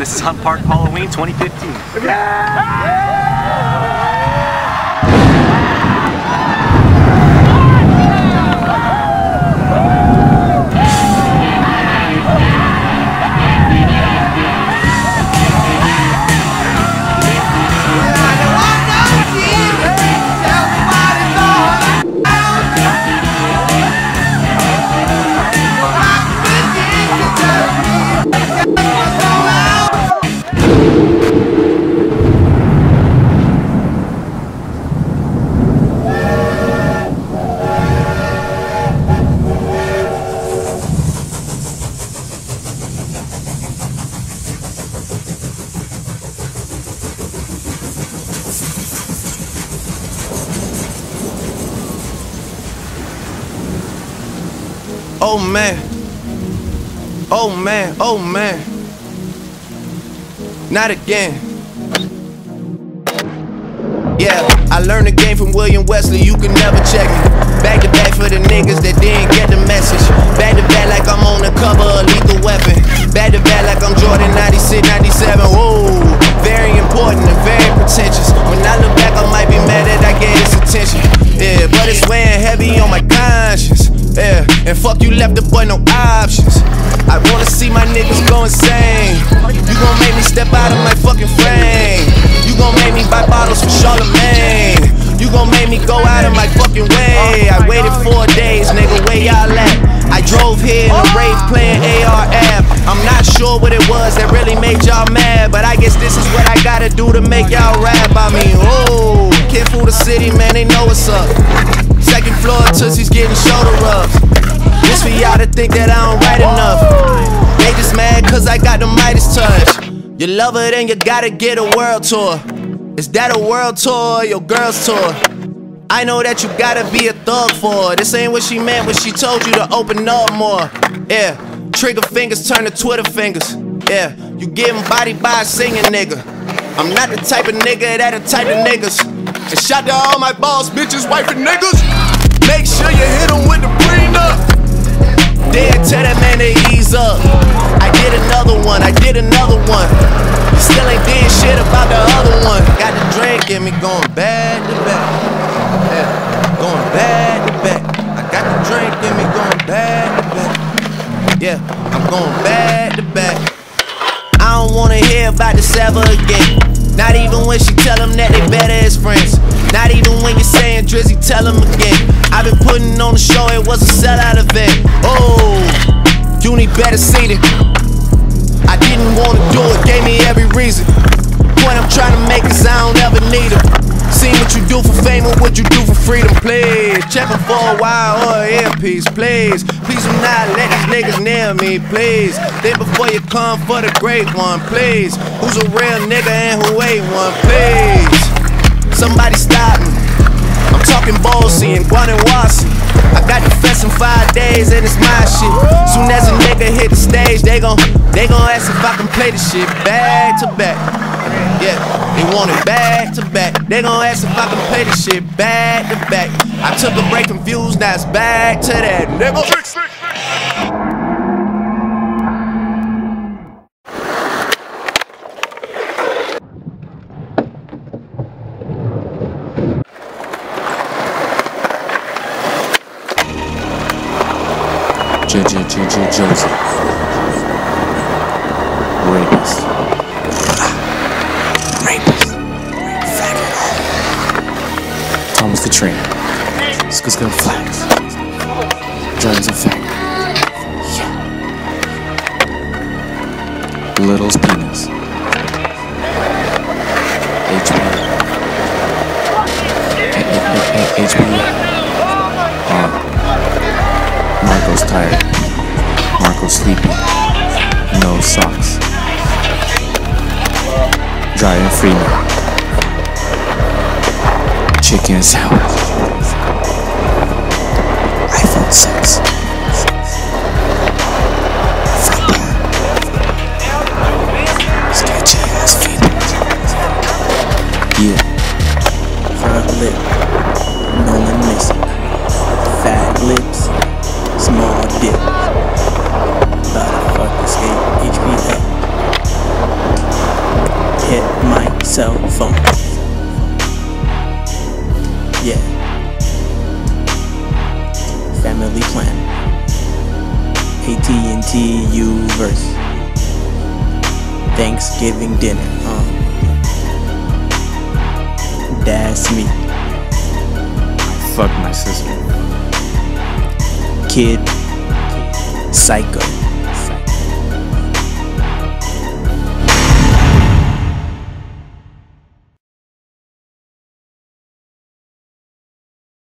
This is Hunt Park Halloween 2015. Oh man. Oh man. Oh man. Not again. Yeah, I learned the game from William Wesley, you can never check me. Back to back for the niggas that didn't get the message. And fuck you left the boy no options. I wanna see my niggas go insane. You gon' make me step out of my fucking frame. You gon' make me buy bottles for Charlemagne. You gon' make me go out of my fucking way. I waited four days, nigga, where y'all at? I drove here in a Wraith playing ARF. I'm not sure what it was that really made y'all mad, but I guess this is what I gotta do to make y'all rap. I mean, oh, kid fool the city, man, they know what's up. Second floor, Tootsie's getting shoulder rubs. Think that I don't write enough. They just mad cause I got the Midas touch. You love her, then you gotta get a world tour. Is that a world tour or your girl's tour? I know that you gotta be a thug for her. This ain't what she meant when she told you to open up more. Yeah, trigger fingers turn to Twitter fingers. Yeah, you getting body by a singing nigga. I'm not the type of nigga that the type of niggas. And shout to all my boss bitches, wife and niggas. Make sure you hit them with the prenup. Then tell that man to ease up. I did another one, I did another one. Still ain't did shit about the other one. Got the drink in me going back to back. Yeah, going back to back. I got the drink in me going back to back. Yeah, I'm going back to back. I don't wanna hear about this ever again. Not even when she tell them that they better as friends. Not even when you're saying Drizzy, tell them again. I've been putting on the show, it was a sellout event. Oh, you need better seating. I didn't wanna do it, gave me every reason. Point I'm trying to make is I don't ever need it. Seen what you do for fame and what you do for freedom, please. Check for a while oh or an earpiece, please. Please do not let these niggas near me, please. Think before you come for the great one, please. Who's a real nigga and who ain't one, please. Somebody stop me. Talking Ballsy and Guanajuasi. I got the fest in five days and it's my shit. Soon as a nigga hit the stage, they gon' they gon' ask if I can play the shit back to back. Yeah, they want it back to back. They gon' ask if I can play the shit back to back. I took a break from views, now it's back to that nigga. JJ JJ Joseph. Rapist. Rapist. Thomas the Train. Flags. Jones and. Yeah. Little's Penis. HP. HP. Uh, Marco's tired. Sleepy. No socks. Dry and Freeman. Chicken sandwich. iPhone 6. AT&T verse. Thanksgiving dinner, uh. That's me. Fuck my sister. Kid Psycho.